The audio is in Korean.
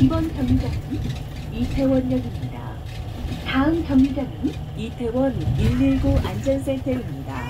이번 정류장은 이태원역입니다. 다음 정류장은 이태원 119 안전센터입니다.